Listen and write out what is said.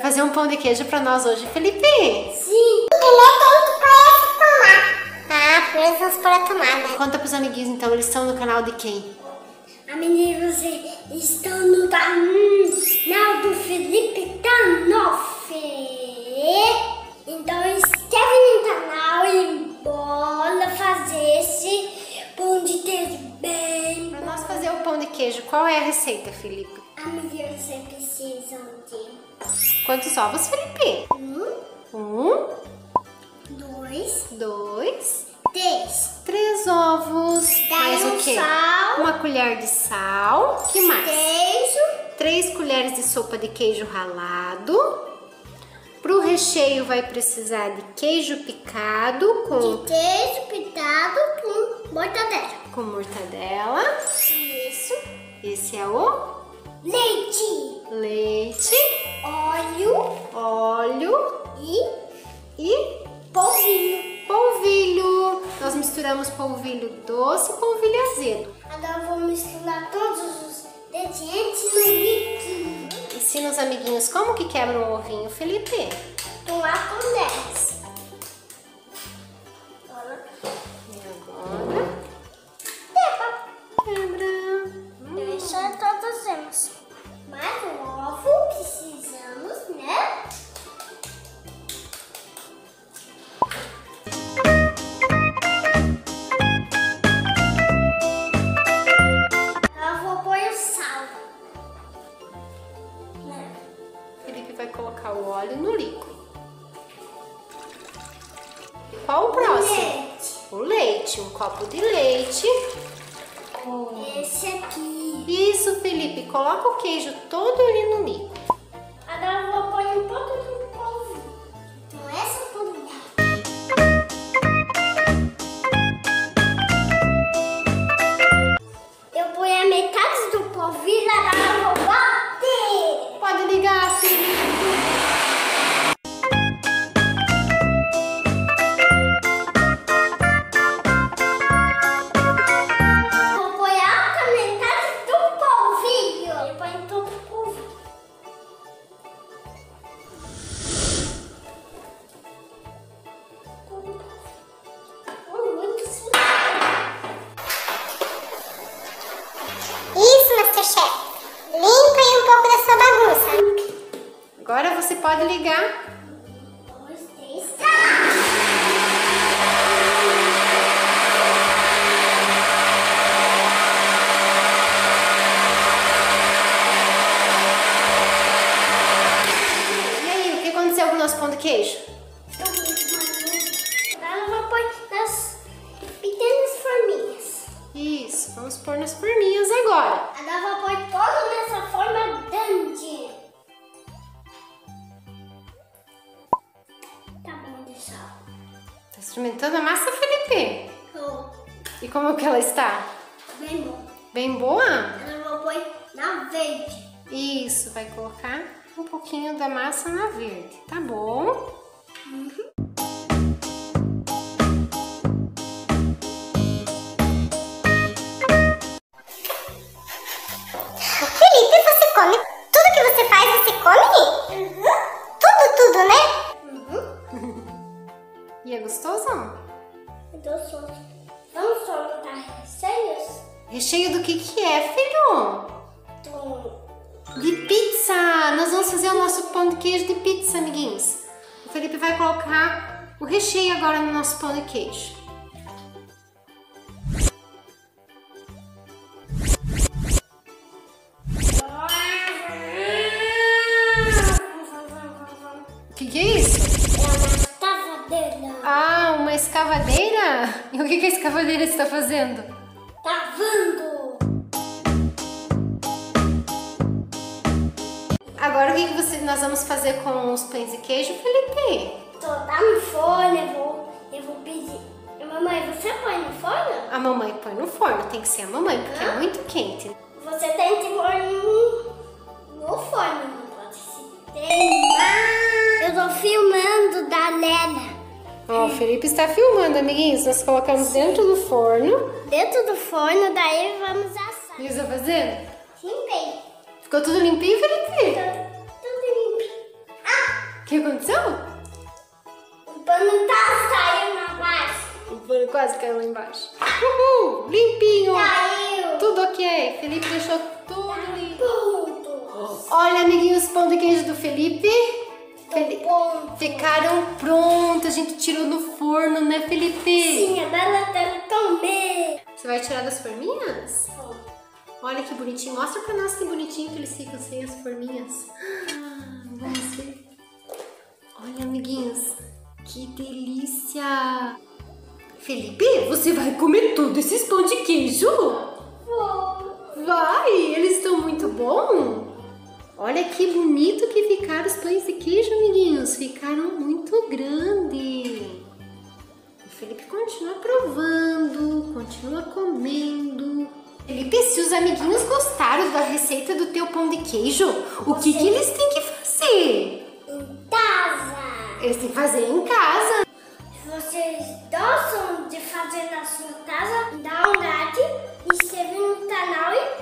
fazer um pão de queijo pra nós hoje, Felipe? Sim. Tomar. Ah, primeiro vamos pôr a tomada. Conta pros amiguinhos então, eles estão no canal de quem? Amigos, vocês estão no canal do Felipe Tanoff. Então inscreve no canal e bora fazer esse pão de queijo bem Pra nós fazer o pão de queijo, qual é a receita, Felipe? Precisam de Quantos ovos, Felipe? um, Um, dois, dois, três. três ovos. Mais um o quê? sal. Uma colher de sal. que mais? Queijo, Três colheres de sopa de queijo ralado. Pro recheio vai precisar de queijo picado com, de queijo pitado com mortadela. com mortadela. Isso. Esse é o Leite. Leite. Óleo. Óleo. E. E. Polvilho. Polvilho. Nós misturamos polvilho doce e polvilho azedo. Agora vou misturar todos os ingredientes no liquido. Ensina os amiguinhos como que quebra um ovinho, Felipe. Com A colher. O leite, um copo de leite. Esse aqui. Isso, Felipe, coloca o queijo todo ali no líquido. Agora eu vou pôr um pouco do você pode ligar. Dois, três! E aí, o que aconteceu com o nosso pão de queijo? Agora eu vou pôr nas pequenas forminhas. Isso, vamos pôr nas forminhas experimentando a massa, Felipe? E como que ela está? bem bom. Bem boa? Eu vou pôr na verde. Isso, vai colocar um pouquinho da massa na verde, tá bom? Felipe, você come tudo que você faz, você come? Tudo, tudo, né? E é gostoso? Então, só, vamos só botar receios? Recheio do que que é, filho? Então, De pizza! Nós vamos fazer o nosso pão de queijo de pizza, amiguinhos. O Felipe vai colocar o recheio agora no nosso pão de queijo. Escavadeira? E o que que a escavadeira está fazendo? Tá vendo? Agora o que, que você, nós vamos fazer com os pães de queijo, Felipe? Tô tá no forno, eu vou, eu vou pedir. Mamãe, você põe no forno? A mamãe põe no forno, tem que ser a mamãe, porque é muito quente. Você tem Felipe está filmando, amiguinhos. Nós colocamos dentro do forno. Dentro do forno, daí vamos assar. E está fazendo? Sim, bem. Ficou tudo limpinho, Felipe? Tudo limpo. Ah, que aconteceu? O pano tá saindo na base. O pano quase caiu lá embaixo. Uhul! Limpinho! Caiu. Tudo ok. Felipe deixou tudo limpo. Tudo. Olha, amiguinhos, pão de queijo do Felipe. Ficaram prontos. A gente tirou no forno, né, Felipe? Sim, a Bela deve comer. Você vai tirar das forminhas? Olha que bonitinho. Mostra pra nós que bonitinho que eles ficam sem as forminhas. Ah, Vamos ver. Olha, amiguinhos. Que delícia. Felipe, você vai comer tudo esses pão de queijo? Vou. Vai, eles estão muito bons. Olha que bonito que ficaram os pães de queijo, amiguinhos. Ficaram muito grandes. O Felipe continua provando, continua comendo. Felipe, se os amiguinhos gostaram da receita do teu pão de queijo, o que, que eles têm que fazer? Em casa. Eles têm que fazer em casa. Se vocês gostam de fazer na sua casa, dá um like, inscreve no canal e!